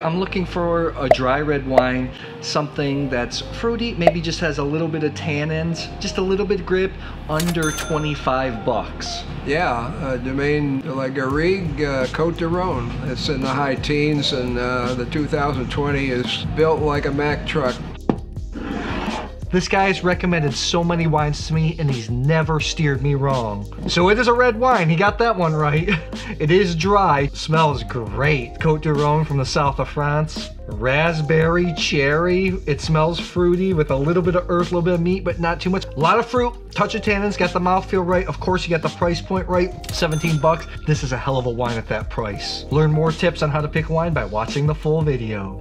I'm looking for a dry red wine, something that's fruity, maybe just has a little bit of tannins, just a little bit of grip, under 25 bucks. Yeah, uh, Domaine La Garrigue uh, Côtes du Rhône. It's in the high teens and uh, the 2020 is built like a Mack truck. This guy has recommended so many wines to me and he's never steered me wrong. So it is a red wine, he got that one right. It is dry, smells great. Côtes du Rhône from the south of France. Raspberry, cherry, it smells fruity with a little bit of earth, a little bit of meat, but not too much. A lot of fruit, touch of tannins, got the mouthfeel right. Of course, you got the price point right, 17 bucks. This is a hell of a wine at that price. Learn more tips on how to pick wine by watching the full video.